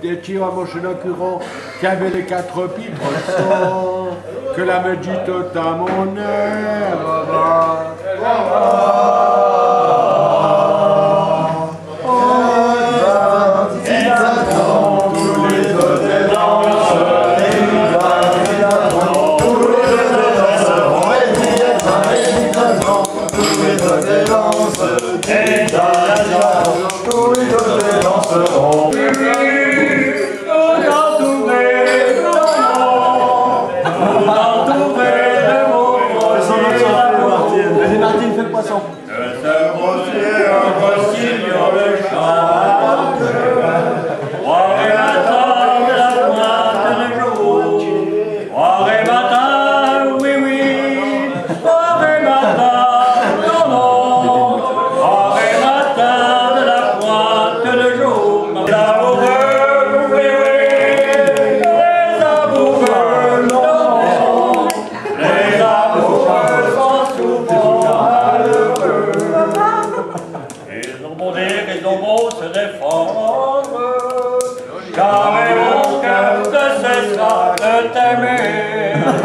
Děti a možná kuro, qui avait les quatre pipes que la médite ta mon Vas-y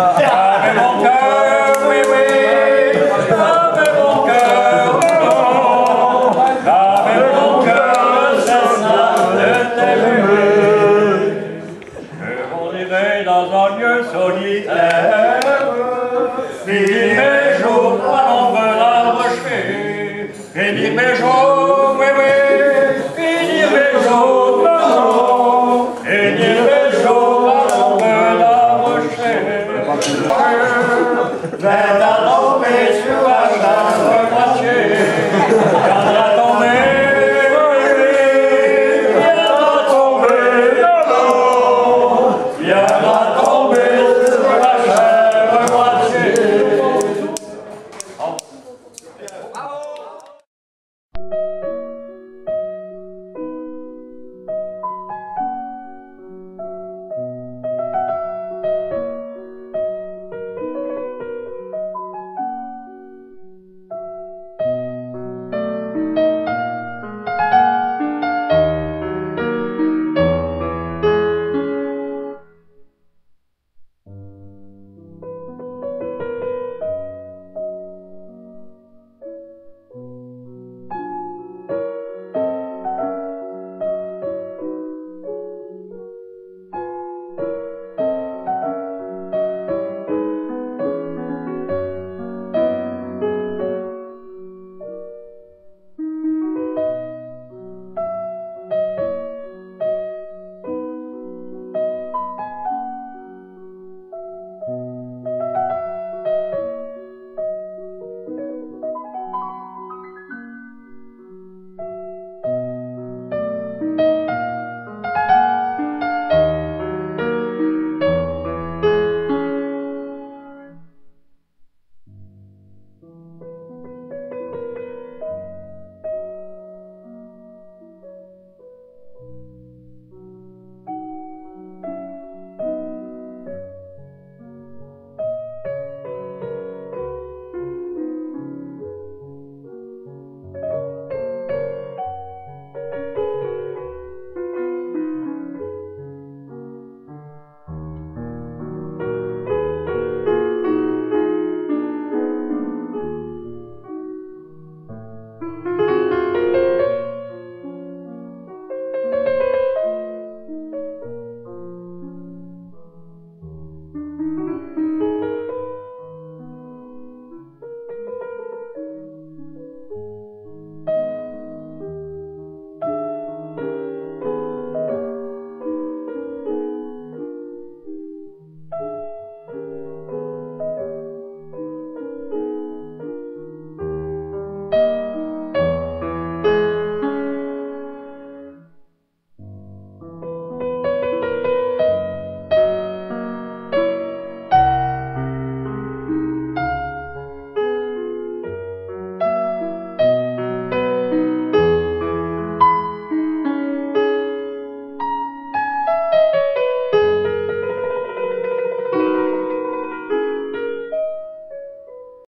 Jamais mon cœur, oui, oui, jamais mon cœur, non, jamais mon cœur ne cessera de t'aimer. Je m'en dans un lieu solitaire, finir mes jours à l'ombre rocher, finir mes jours,